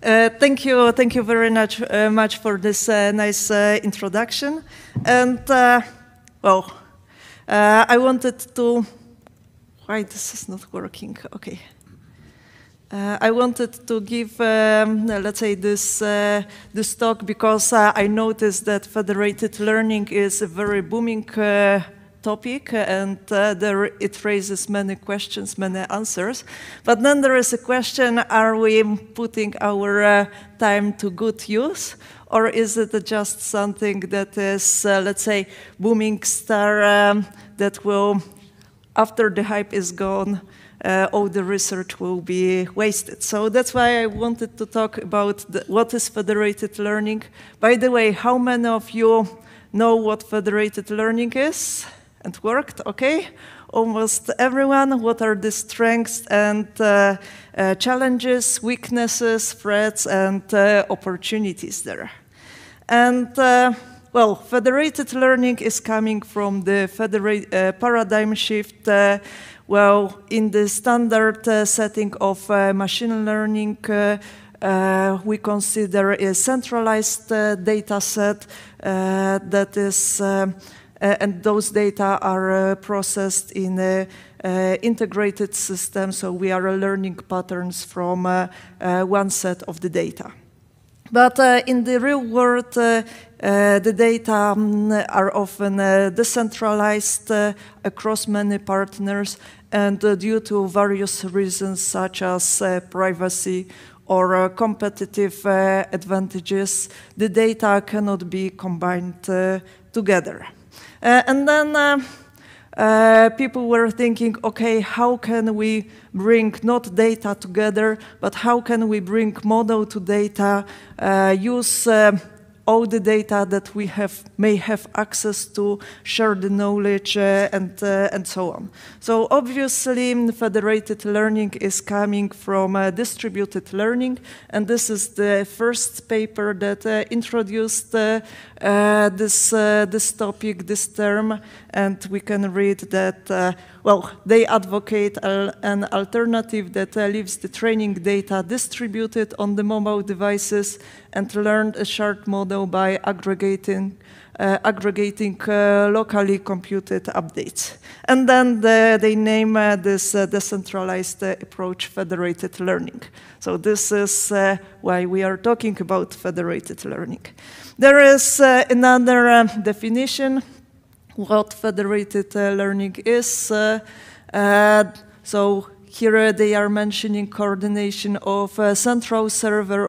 Uh, thank you, thank you very much, uh, much for this uh, nice uh, introduction. And uh, well, uh, I wanted to. Why this is not working? Okay. I wanted to give, um, let's say, this this talk because I noticed that federated learning is a very booming topic and uh, there it raises many questions, many answers. But then there is a question, are we putting our uh, time to good use? Or is it just something that is, uh, let's say, booming star um, that will, after the hype is gone, uh, all the research will be wasted. So that's why I wanted to talk about the, what is federated learning. By the way, how many of you know what federated learning is? Worked, okay? Almost everyone, what are the strengths and uh, uh, challenges, weaknesses, threats, and uh, opportunities there? And uh, well, federated learning is coming from the uh, paradigm shift. Uh, well, in the standard setting of machine learning, uh, we consider a centralized uh, data set uh, that is uh, and those data are uh, processed in a uh, integrated system, so we are learning patterns from one set of the data. But uh, in the real world, uh, uh, the data um, are often decentralized across many partners, and due to various reasons such as privacy or competitive advantages, the data cannot be combined together. Uh, and then uh, uh, people were thinking, okay, how can we bring not data together, but how can we bring model to data, use all the data that we have may have access to, share the knowledge, uh, and uh, and so on. So obviously, federated learning is coming from uh, distributed learning, and this is the first paper that uh, introduced uh, uh, this this topic, this term, and we can read that. well, they advocate an alternative that leaves the training data distributed on the mobile devices and learned a shared model by aggregating, uh, aggregating uh, locally computed updates. And then the, they name uh, this uh, decentralized uh, approach federated learning. So this is uh, why we are talking about federated learning. There is another um, definition what federated uh, learning is. Uh, uh, so here they are mentioning coordination of central server